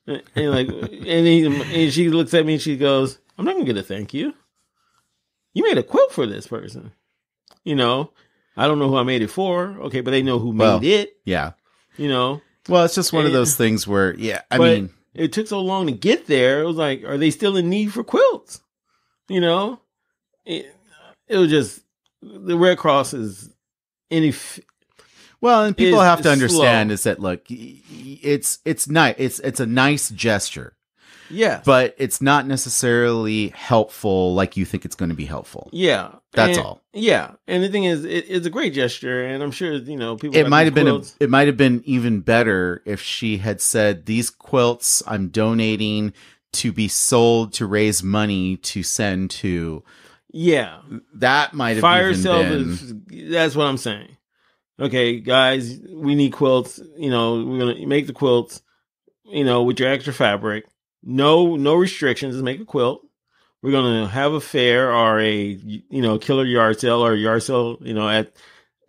and like, and, he, and she looks at me and she goes, "I'm not gonna get a thank you. You made a quilt for this person. You know, I don't know who I made it for. Okay, but they know who made Well, it. Yeah. You know, Well, it's just one of those things where yeah, I but mean it took so long to get there. It was like, are they still in need for quilts? You know, it, it was just the Red Cross is any. Well, and people is- have to understand slow. is that look, it's it's nice. It's it's a nice gesture, Yeah, but it's not necessarily helpful like you think it's going to be helpful. yeah, That's And- all. Yeah, and the thing is, it, it's a great gesture, and I'm sure you know people. It might have been a, it might have been even better if she had said these quilts I'm donating to be sold to raise money to send to yeah, that might have fire sale. That's what I'm saying. Okay, guys, we need quilts. You know, we're gonna make the quilts. You know, with your extra fabric. No, no restrictions. Just make a quilt. We're gonna have a fair or a you know killer yard sale or yard sale. You know, at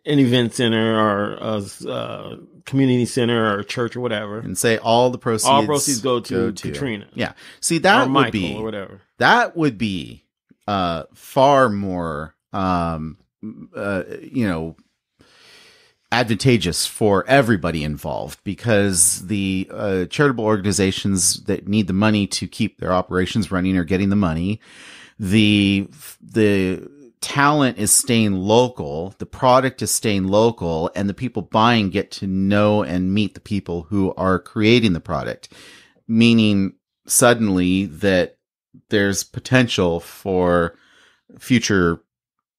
an event center or a uh, community center or a church or whatever. and say all the proceeds All proceeds go to Katrina. Yeah. See that would be or whatever. that would be uh far more um uh you know advantageous for everybody involved because the uh, charitable organizations that need the money to keep their operations running are getting the money the the talent is staying local, the product is staying local, and the people buying get to know and meet the people who are creating the product. Meaning suddenly that there's potential for future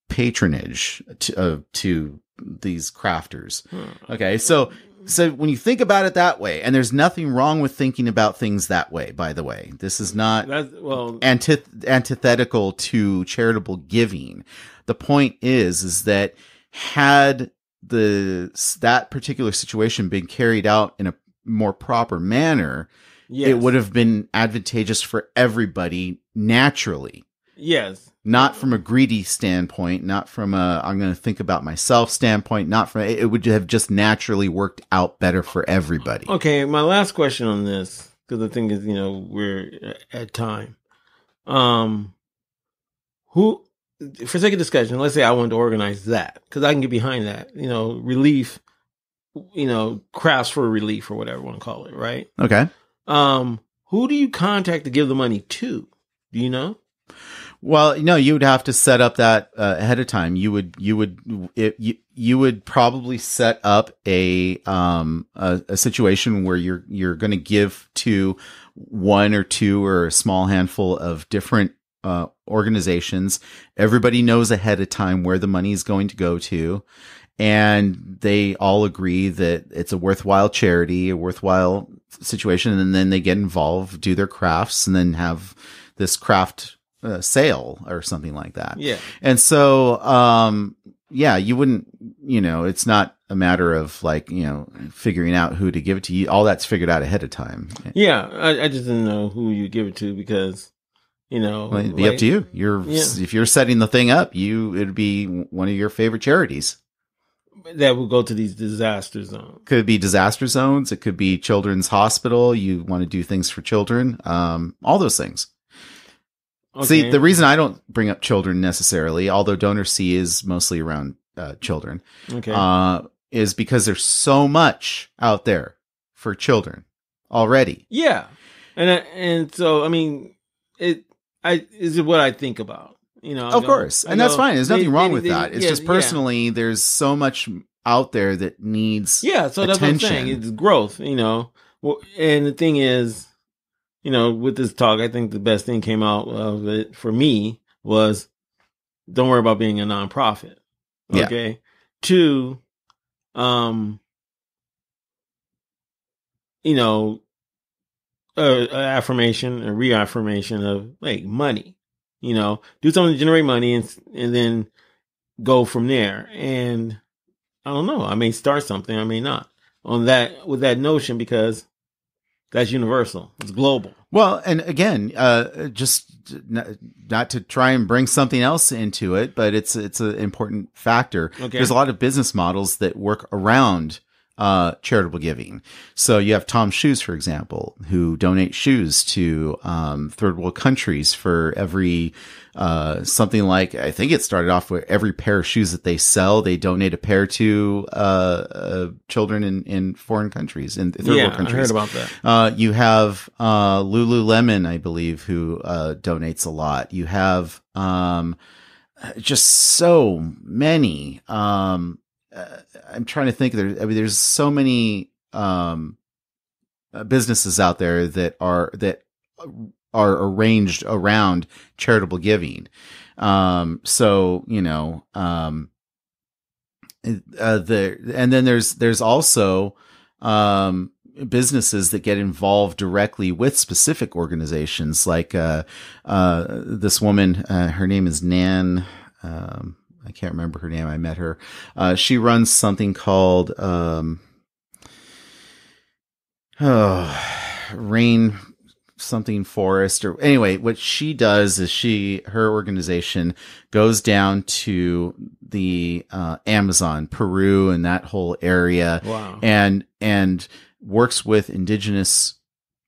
patronage to, uh, to these crafters. Hmm. Okay. So, so when you think about it that way, and there's nothing wrong with thinking about things that way, by the way, this is not That's well, antith- antithetical to charitable giving. The point is, is that had the that particular situation been carried out in a more proper manner, yes. it would have been advantageous for everybody naturally. Yes. Not from a greedy standpoint, not from a I'm going to think about myself standpoint, not from it would have just naturally worked out better for everybody. Okay, my last question on this, because the thing is, you know, we're at time. Um, who, for sake of discussion, let's say I wanted to organize that, because I can get behind that. You know, relief, you know, crafts for relief or whatever you want to call it, right? Okay. Um, who do you contact to give the money to? Do you know? Well, no, you would have to set up that uh, ahead of time. You would, you would, it, you, you would probably set up a um a, a situation where you're you're going to give to one or two or a small handful of different uh, organizations. Everybody knows ahead of time where the money is going to go to, and they all agree that it's a worthwhile charity, a worthwhile situation, and then they get involved, do their crafts, and then have this craft uh, sale or something like that. Yeah. And so, um, yeah, you wouldn't, you know, it's not a matter of like, you know, figuring out who to give it to you. All that's figured out ahead of time. Yeah, I, I just didn't know who you give it to because, you know, Well, it'd be up to you. You're, Yeah. if you're setting the thing up, you, it'd be one of your favorite charities. that will go to these disaster zones. Could be disaster zones. It could be children's hospital. You want to do things for children. Um, all those things. See, the reason I don't bring up children necessarily, although DonorSee is mostly around uh, children, okay. uh, is because there's so much out there for children already. Yeah, and I, and so I mean, it I is it what I think about. You know, of course, and that's fine. There's they- nothing wrong they- with they- that. It's yeah, just yeah. personally, there's so much out there that needs. Yeah, so that's what I'm saying. It's growth, you know. Well, and the thing is, you know, with this talk, I think the best thing came out of it for me was don't worry about being a nonprofit. Yeah. Okay. Two, um, you know, a, a affirmation, a reaffirmation of like money. You know, do something to generate money and and then go from there. And I don't know. I may start something. I may not on that with that notion because that's universal. It's global. Well, and again, uh, just n- not to try and bring something else into it, but it's it's an important factor. Okay. There's a lot of business models that work around uh, charitable giving. So you have Tom Shoes, for example, who donate shoes to um, third world countries for every uh, something like I think it started off with every pair of shoes that they sell, they donate a pair to uh, uh, children in, in foreign countries in third yeah, world I countries. heard about that. Uh, you have uh, Lululemon, I believe, who uh, donates a lot. You have um, just so many. Um, uh, I'm trying to think. There, I mean, there's so many um, uh, businesses out there that are that are arranged around charitable giving. Um, so you know, um, uh, the and then there's there's also um businesses that get involved directly with specific organizations like uh uh this woman uh, her name is Nan um I can't remember her name I met her uh she runs something called um oh rain something forest or anyway what she does is she her organization goes down to the uh, amazon peru and that whole area Wow. and and works with indigenous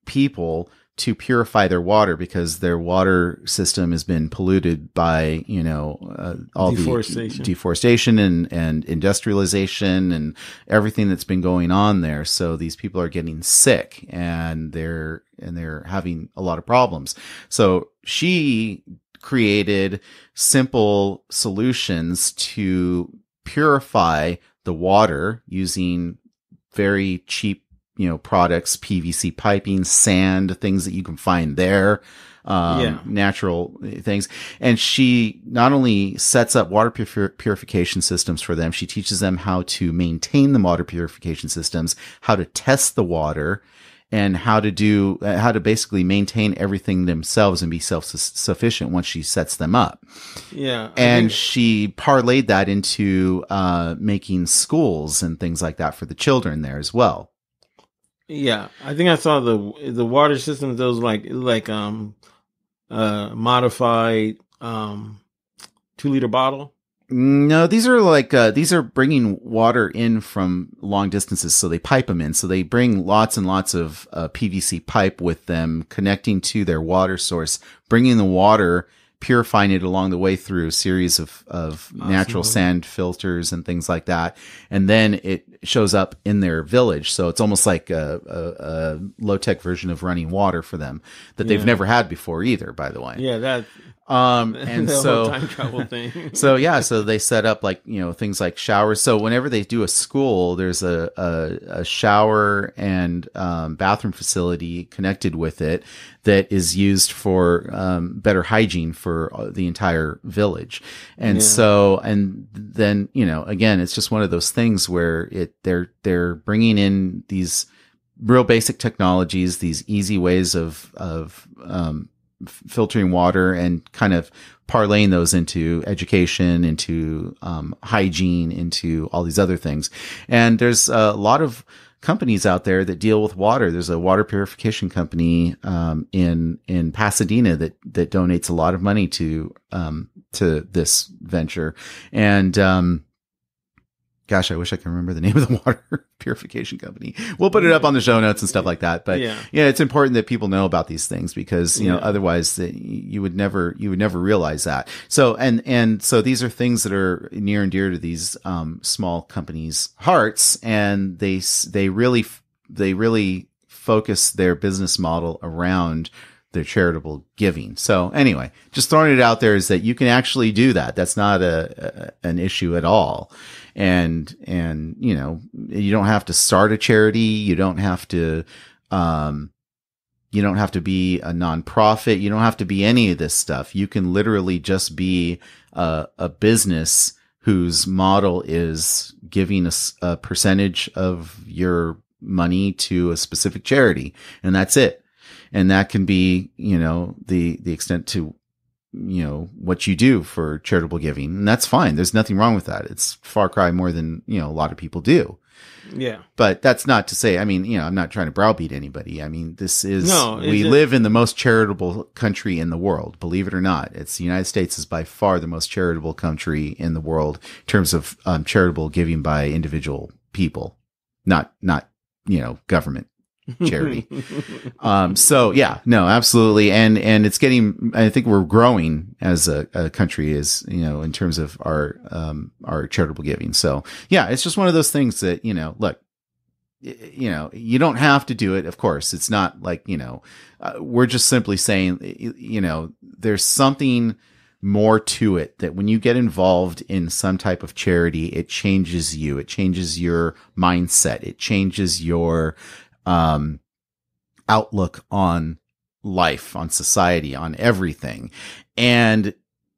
people to purify their water because their water system has been polluted by you know uh, all Deforestation. the deforestation and and industrialization and everything that's been going on there so these people are getting sick and they're and they're having a lot of problems so she created simple solutions to purify the water using very cheap, you know, products, PVC piping, sand, things that you can find there, um, Yeah. natural things. And she not only sets up water pur- purification systems for them, she teaches them how to maintain the water purification systems, how to test the water, and how to do uh, how to basically maintain everything themselves and be self sufficient once she sets them up. Yeah. I And think- she parlayed that into uh, making schools and things like that for the children there as well. Yeah, I think I saw the the water system. Those like like um uh modified um two liter bottle. No, these are like uh, these are bringing water in from long distances, so they pipe them in. So they bring lots and lots of uh, PVC pipe with them, connecting to their water source, bringing the water, purifying it along the way through a series of of natural sand filters and things like that, and then it shows up in their village. So it's almost like a, a, a low tech version of running water for them that they've never had before either. By the way, Yeah, that um, and so time travel thing. so yeah, so they set up like you know things like showers. So whenever they do a school, there's a a, a shower and um, bathroom facility connected with it that is used for um, better hygiene for uh, the entire village. And Yeah. so and then you know again, it's just one of those things where it they're they're bringing in these real basic technologies, these easy ways of of um, filtering water and kind of parlaying those into education, into um, hygiene, into all these other things. And there's a lot of companies out there that deal with water. There's a water purification company um, in in Pasadena that that donates a lot of money to um, to this venture. And um, gosh, I wish I can remember the name of the water purification company. We'll put it up on the show notes and stuff like that. But yeah. yeah, it's important that people know about these things because you know Yeah. otherwise that you would never you would never realize that. So and and so these are things that are near and dear to these um, small companies' hearts, and they they really they really focus their business model around their charitable giving. So anyway, just throwing it out there is that you can actually do that. That's not a, a an issue at all. And and you know, you don't have to start a charity, you don't have to um you don't have to be a nonprofit, you don't have to be any of this stuff. You can literally just be a, a business whose model is giving a percentage of your money to a specific charity and that's it. And that can be you know the the extent to you know what you do for charitable giving and that's fine. There's nothing wrong with that. It's far cry more than you know a lot of people do. Yeah. but that's not to say i mean you know i'm not trying to browbeat anybody. I mean this is No, we live in the most charitable country in the world believe it or not. It's the united states is by far the most charitable country in the world in terms of um, charitable giving by individual people not not you know government charity. Um so yeah no absolutely. And and it's getting i think we're growing as a, a country is you know in terms of our um our charitable giving. So yeah it's just one of those things that you know look you know you don't have to do it of course. It's not like you know uh, we're just simply saying you know there's something more to it that when you get involved in some type of charity it changes you. It changes your mindset. It changes your um outlook on life on society on everything. And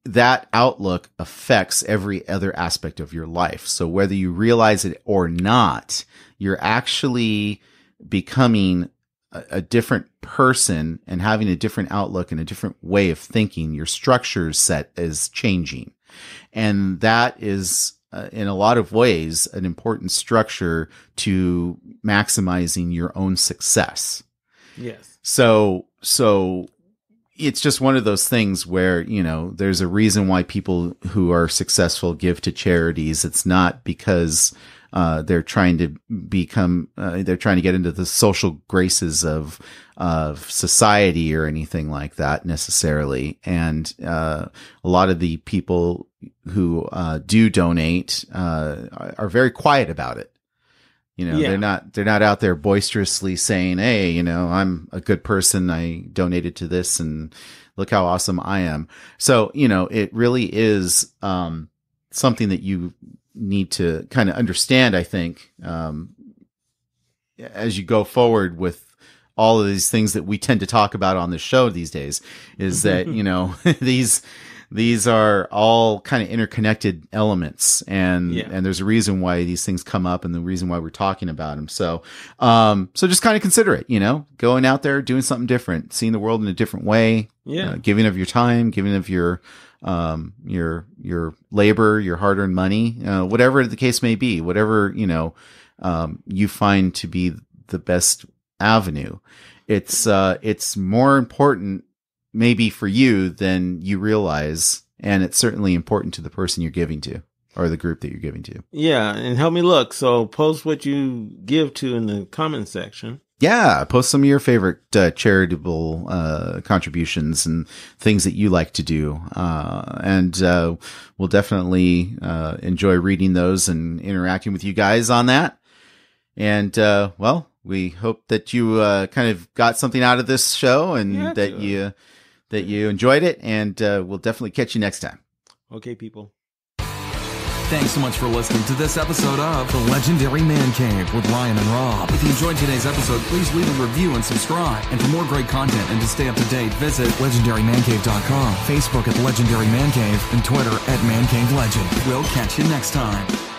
that outlook affects every other aspect of your life. So whether you realize it or not you're actually becoming a, a different person and having a different outlook and a different way of thinking. Your structure set is changing. And that is uh, in a lot of ways an important structure to maximizing your own success. Yes. so so it's just one of those things where you know there's a reason why people who are successful give to charities. It's not because uh, they're trying to become uh, they're trying to get into the social graces of of society or anything like that necessarily. And uh, a lot of the people who uh, do donate uh, are, very quiet about it You know, Yeah. they're not they're not out there boisterously saying, "Hey, you know, I'm a good person. I donated to this, and look how awesome I am." So, you know, it really is um, something that you need to kind of understand. I think um, as you go forward with all of these things that we tend to talk about on the show these days, is that you know these these are all kind of interconnected elements and Yeah. and there's a reason why these things come up and the reason why we're talking about them so um so just kind of consider it you know going out there doing something different seeing the world in a different way Yeah. uh, giving of your time giving of your um your your labor your hard-earned money uh, whatever the case may be whatever you know um you find to be the best avenue it's uh it's more important maybe for you than you realize and it's certainly important to the person you're giving to or the group that you're giving to Yeah, and help me look. So post what you give to in the comment section. yeah post some of your favorite uh, charitable uh, contributions and things that you like to do uh, and uh, we'll definitely uh, enjoy reading those and interacting with you guys on that and uh, well we hope that you uh, kind of got something out of this show and Yeah, that you that you enjoyed it and uh, we'll definitely catch you next time Okay, people. Thanks so much for listening to this episode of The Legendary Man Cave with Ryan and Rob. If you enjoyed today's episode, please leave a review and subscribe. And for more great content and to stay up to date, visit legendarymancave.com, Facebook at Legendary Man Cave, and Twitter at Man Cave Legend. We'll catch you next time.